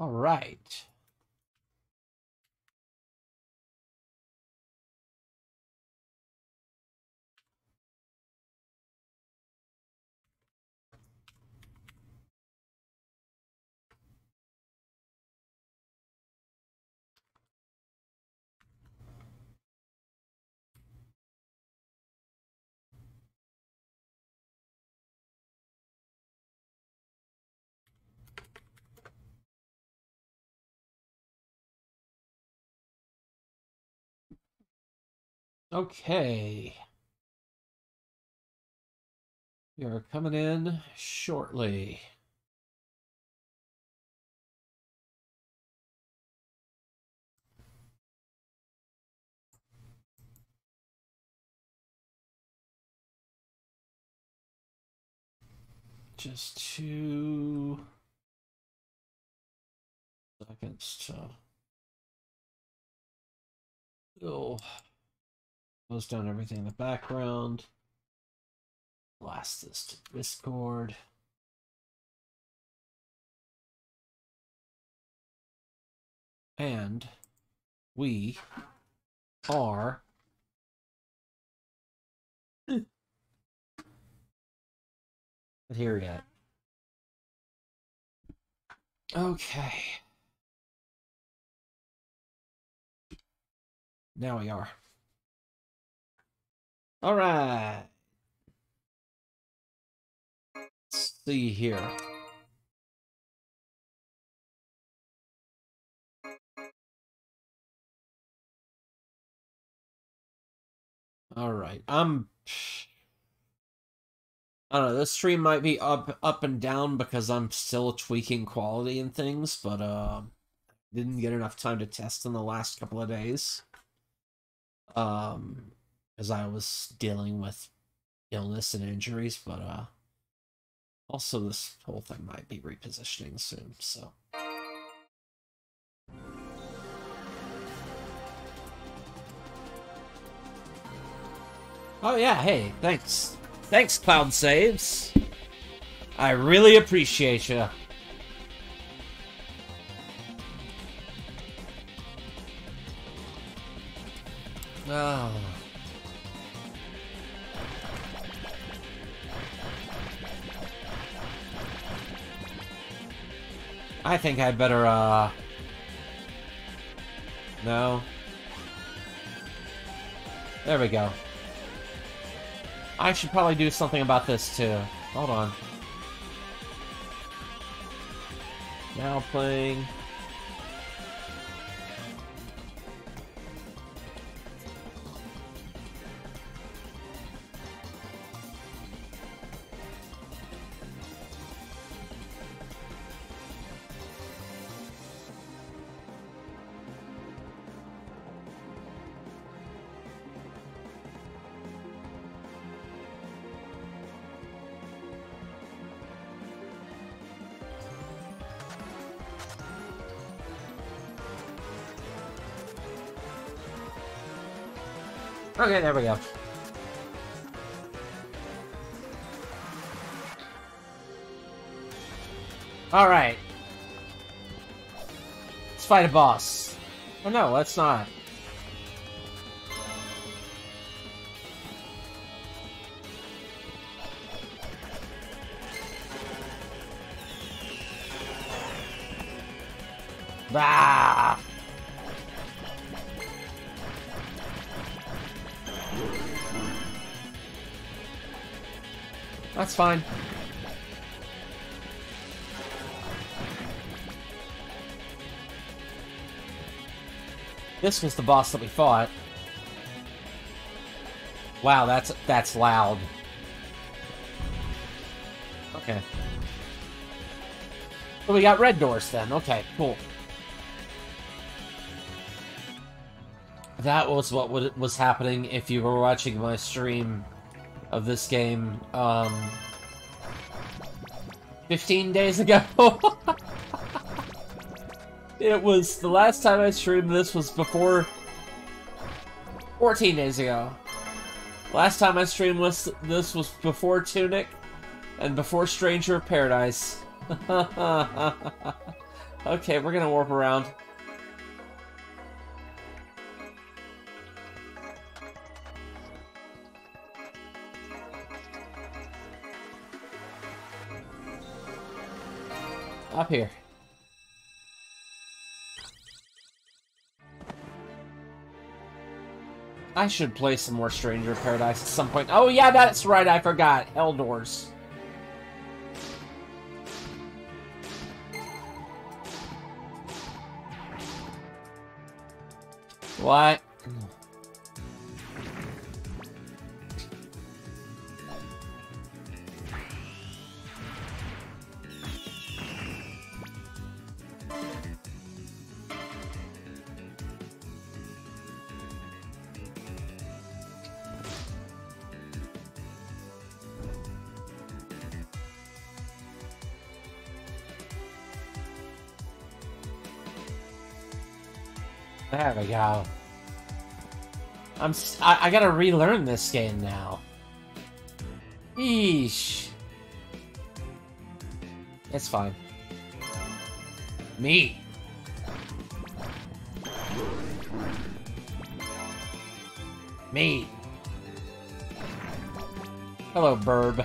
All right. Okay. You're coming in shortly. Just two seconds to oh close down everything in the background. Blast this to Discord. And we are not here yet. Okay. Now we are. All right. Let's see here. All right. I'm I don't know, this stream might be up up and down because I'm still tweaking quality and things, but uh didn't get enough time to test in the last couple of days. Um as I was dealing with illness and injuries, but uh also this whole thing might be repositioning soon, so Oh yeah, hey, thanks. Thanks, Cloud Saves. I really appreciate you. Oh. I think I better, uh... No. There we go. I should probably do something about this too. Hold on. Now playing. Okay, there we go. Alright. Let's fight a boss. Oh no, let's not. That's fine. This was the boss that we fought. Wow, that's that's loud. Okay. So we got red doors then. Okay, cool. That was what was happening if you were watching my stream of this game um 15 days ago. it was the last time I streamed this was before 14 days ago. Last time I streamed this, this was before Tunic and before Stranger of Paradise. Okay, we're gonna warp around. Up here. I should play some more Stranger Paradise at some point. Oh yeah, that's right, I forgot. Hell Doors. What? There we go. I'm I gotta relearn this game now. Eesh. It's fine. Me. Me. Hello, Burb.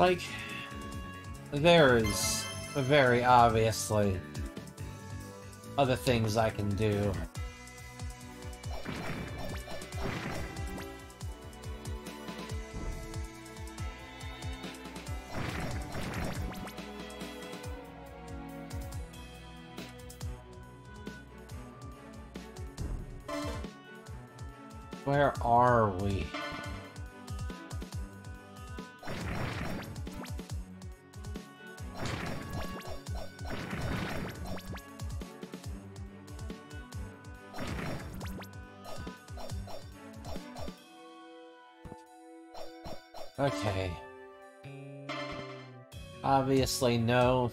Like, there's very obviously other things I can do. Obviously, no.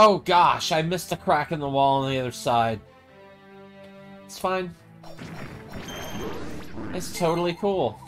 Oh gosh, I missed a crack in the wall on the other side. It's fine. It's totally cool.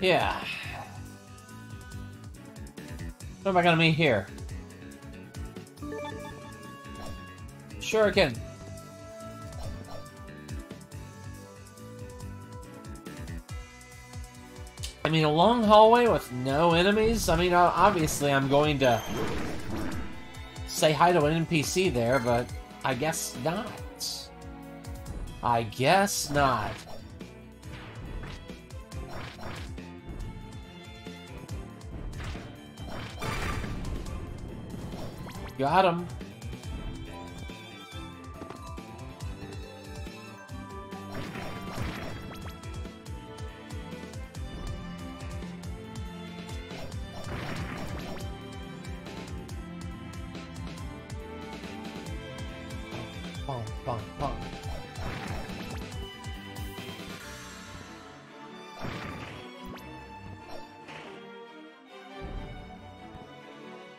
Yeah. What am I gonna meet here? Sure Shuriken. Mean, a long hallway with no enemies? I mean, obviously I'm going to say hi to an NPC there, but I guess not. I guess not. Got him.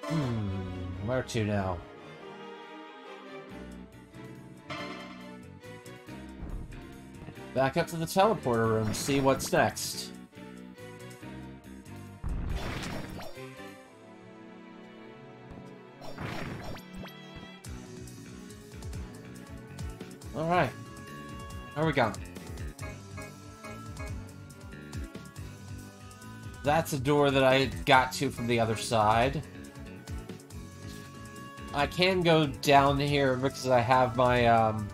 Hmm, to now. Back up to the teleporter room, see what's next. We go. That's a door that I got to from the other side. I can go down here because I have my, um...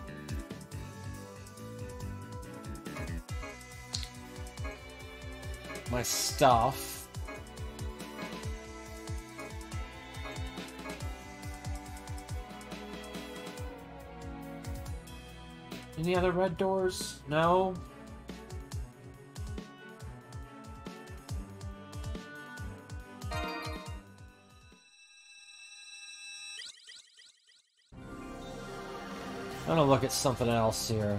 My stuff. Any other red doors? No? I'm gonna look at something else here.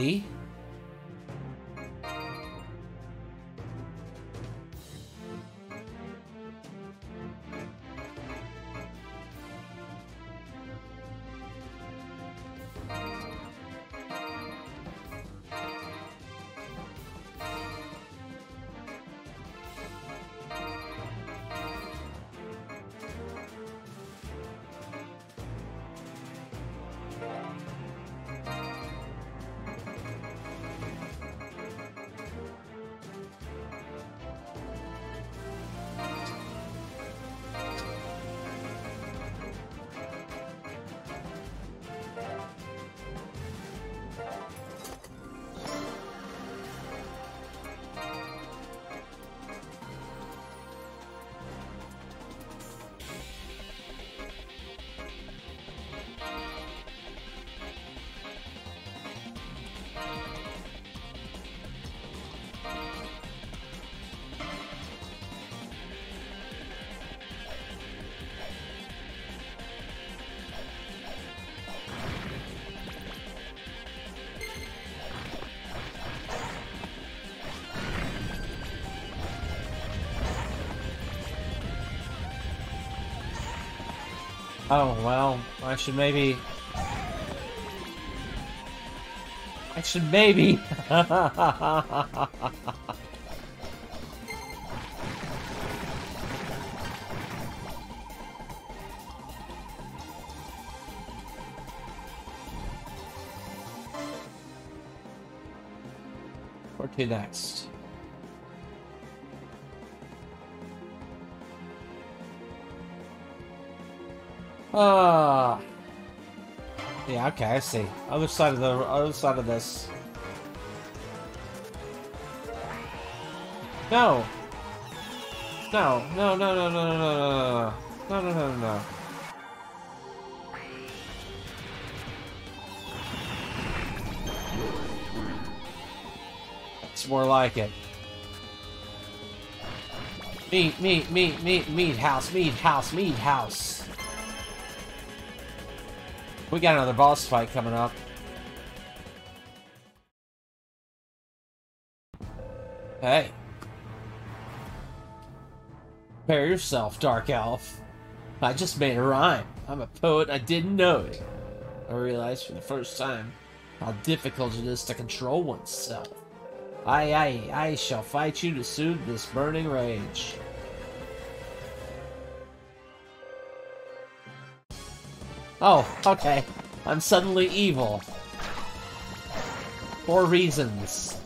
hari Oh, well, I should maybe... I should maybe... Where to next? Ah. Uh, yeah, okay, I see. Other side of the other side of this. No. No, no, no, no, no, no, no, no, no, no, no, no. It's more like it. Meat, meat, meat, meat, meat house, meat house, meat house. We got another boss fight coming up. Hey. Prepare yourself, Dark Elf. I just made a rhyme. I'm a poet, I didn't know it. I realized for the first time how difficult it is to control oneself. I, I, I shall fight you to soothe this burning rage. Oh, okay. I'm suddenly evil. For reasons.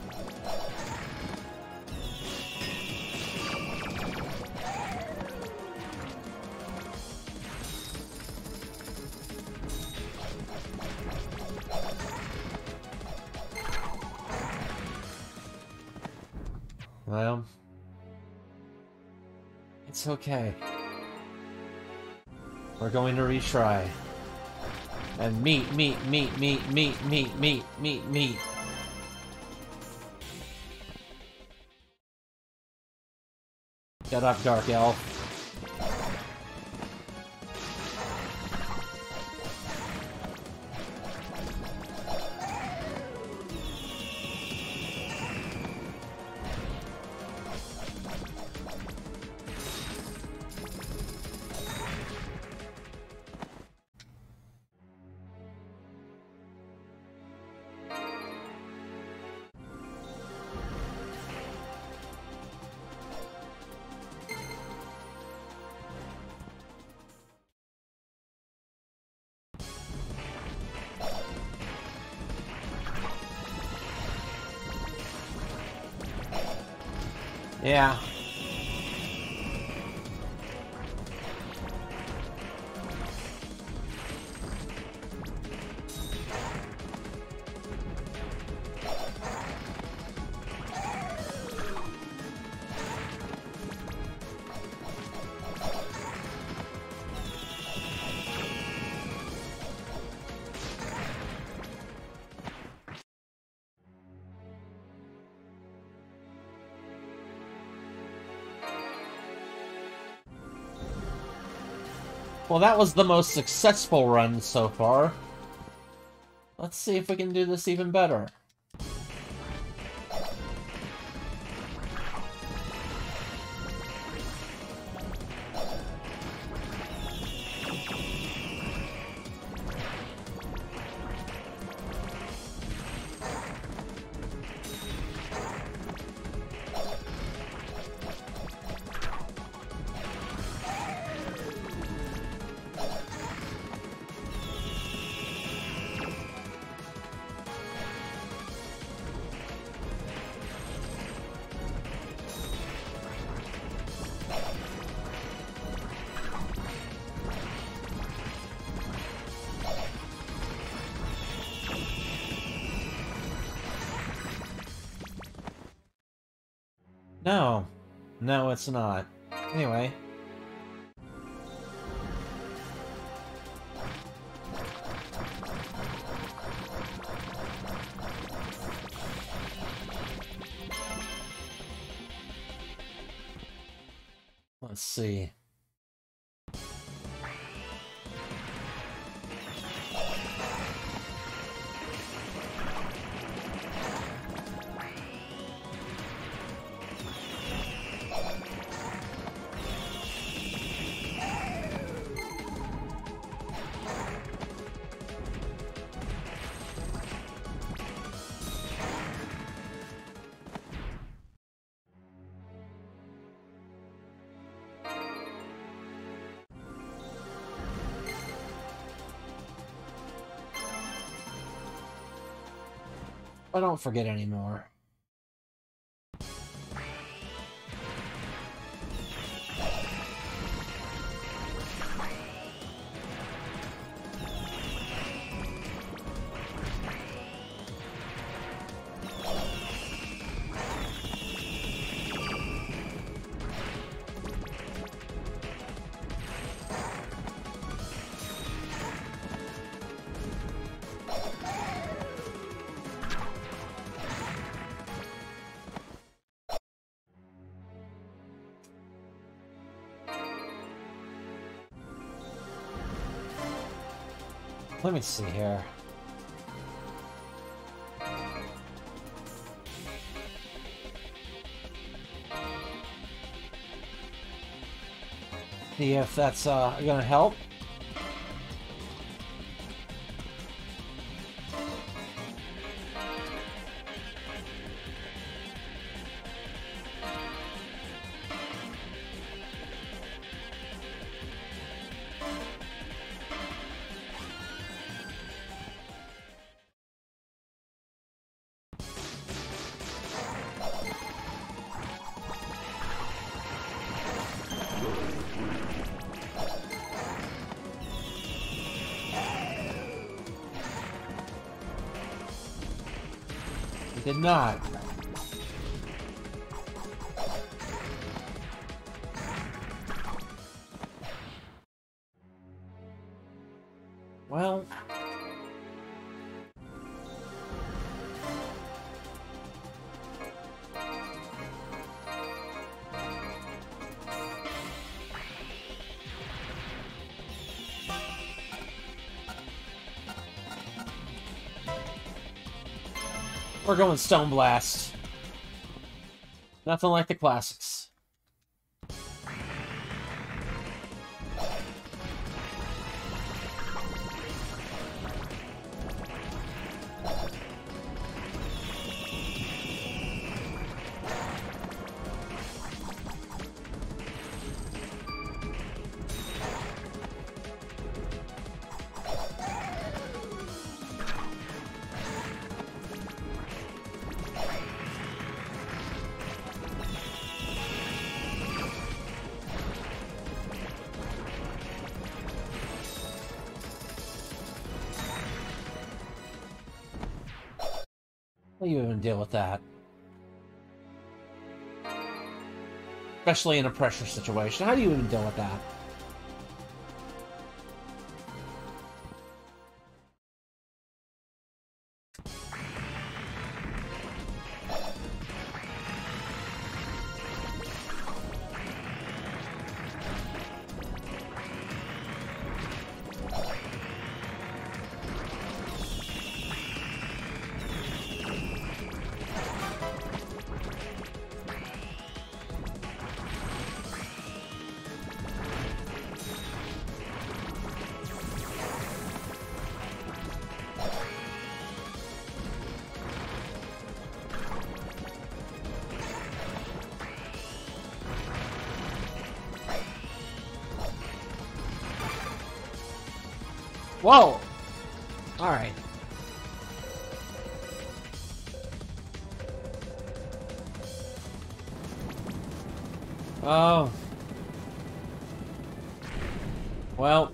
Well, it's okay. We're going to retry. Uh, and meat, meat, meat, meat, meat, meat, meat, meat, meat. Shut up, Dark Elf. Yeah. Well, that was the most successful run so far. Let's see if we can do this even better. No. No, it's not. Anyway. I don't forget anymore. Let me see here. See if that's uh, gonna help. Did not. We're going Stone Blast. Nothing like the classics. Deal with that? Especially in a pressure situation. How do you even deal with that? Whoa! Alright. Oh. Well.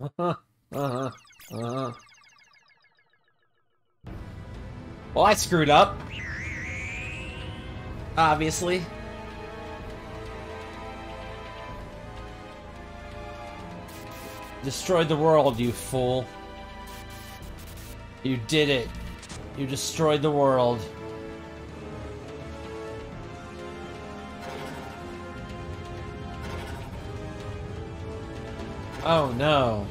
uh-huh. Uh-huh. Uh-huh. Well, I screwed up. Obviously. Destroyed the world, you fool. You did it. You destroyed the world. Oh no.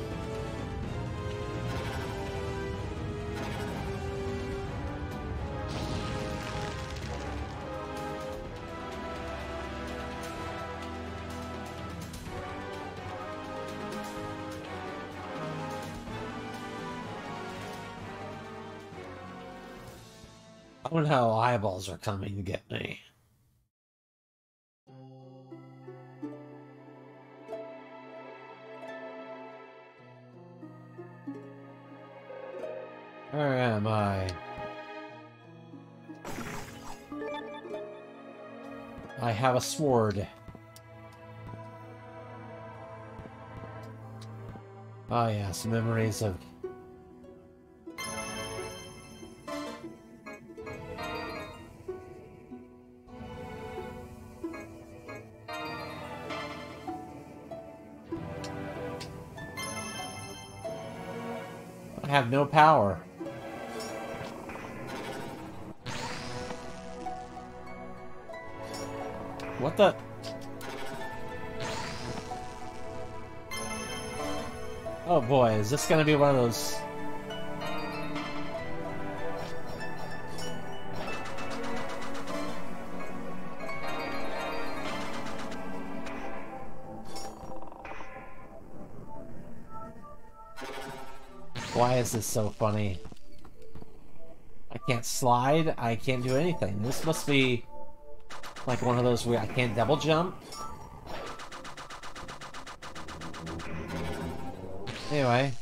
Oh no, eyeballs are coming to get me. Where am I? I have a sword. Ah yes, memories of have no power. What the? Oh boy, is this gonna be one of those... Why is this so funny? I can't slide, I can't do anything. This must be like one of those where I can't double jump. Anyway.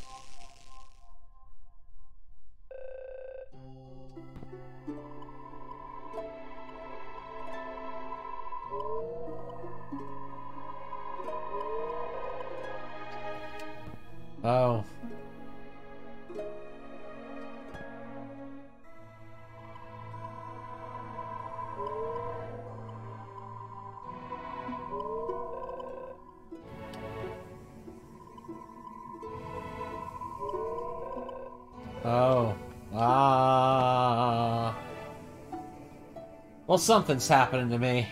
Well, something's happening to me.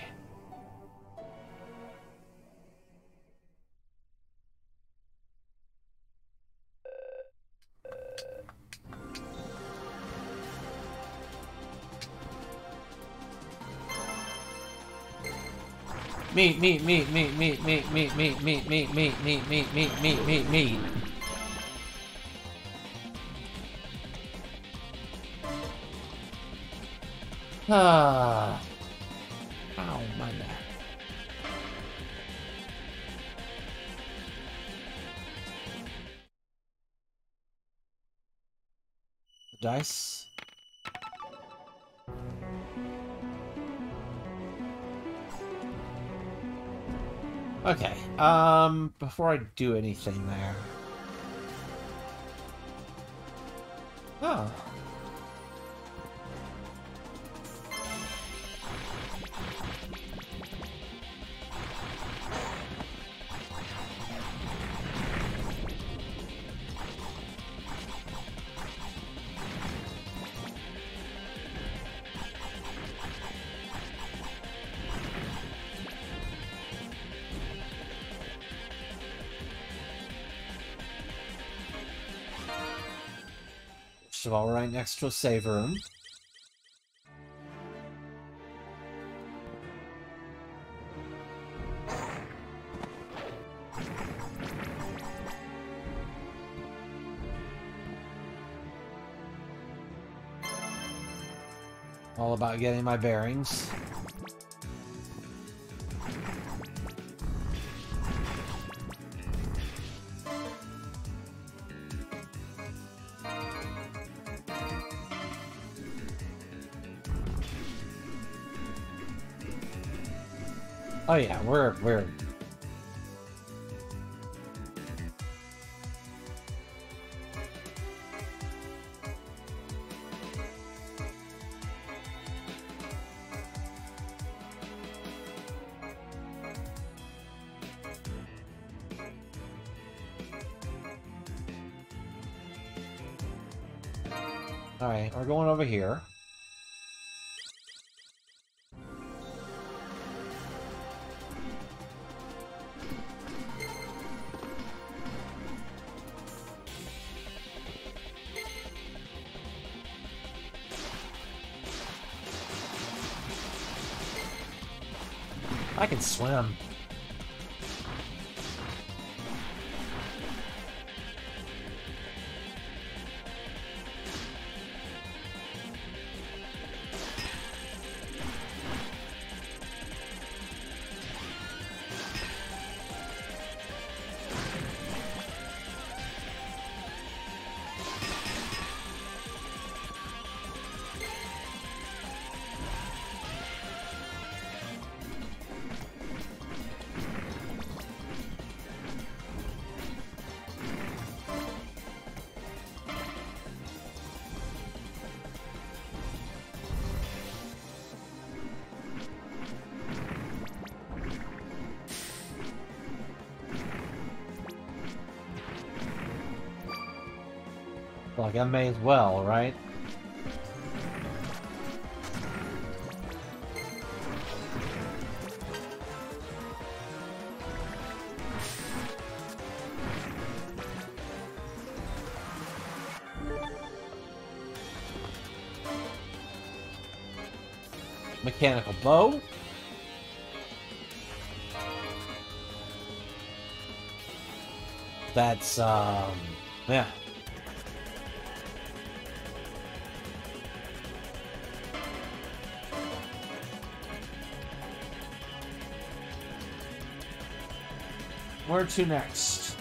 Meat, meat, meat, meat, meat, meat, meat, meat, meat, meat, meat, meat, meat, meat, meat, meat, Ah. Ow, my back. Dice. Okay, um, before I do anything there. Oh. Of all, right next to a save room. All about getting my bearings. Oh yeah, we're we're Alright, we're going over here. Swim. Like, I may as well, right? Mechanical bow. That's, um, yeah. Where to next?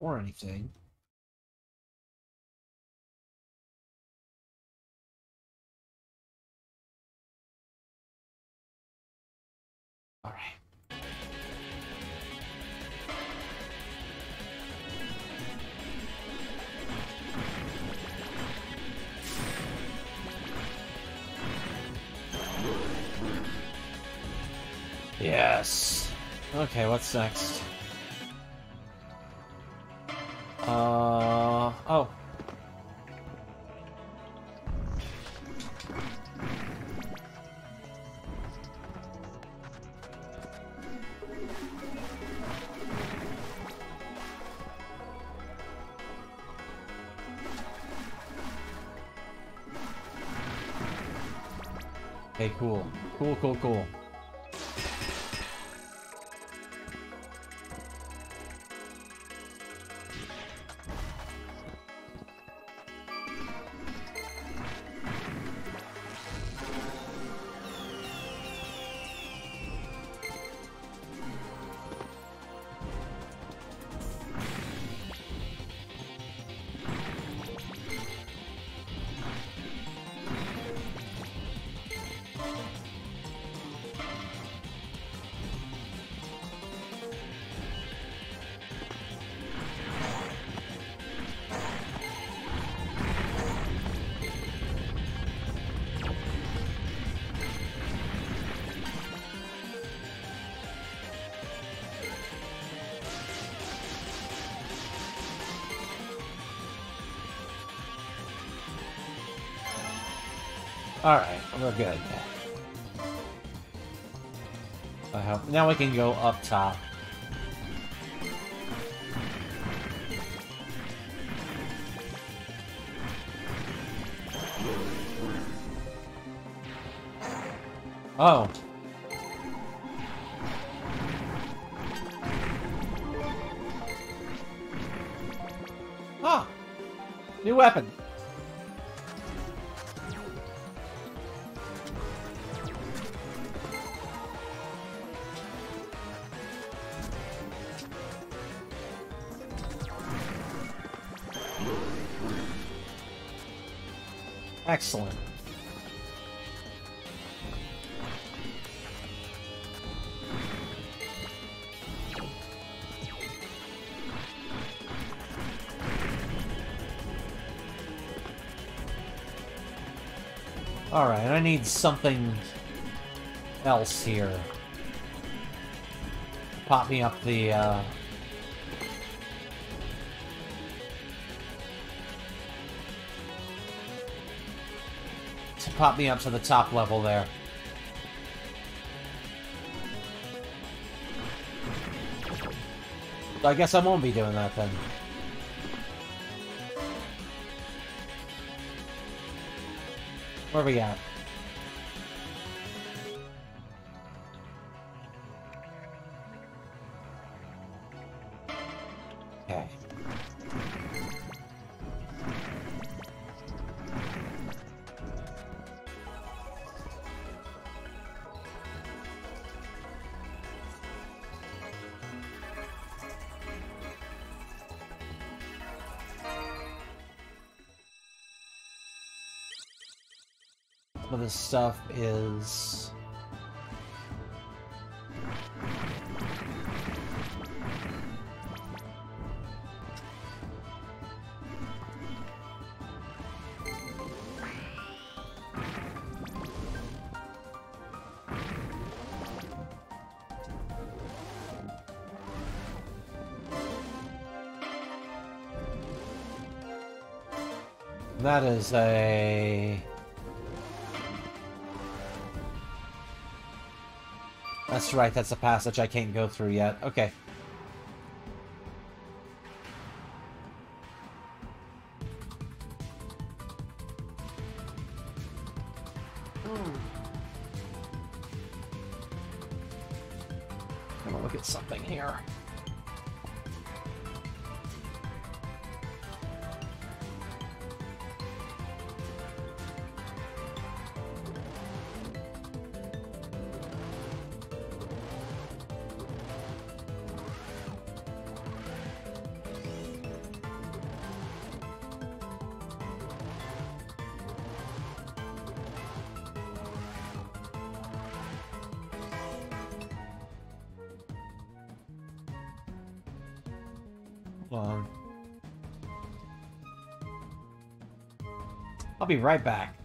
Or anything. Yes. Okay, what's next? Uh oh. Okay, cool. Cool, cool, cool. Alright, we're good. I hope. Now we can go up top. Oh. Ah! New weapon. Need something else here. Pop me up the, uh... To pop me up to the top level there. I guess I won't be doing that then. Where we at? Okay. Some of this stuff is... That is a... That's right, that's a passage I can't go through yet. Okay. Hmm. i'm Gonna look at something here. I'll be right back.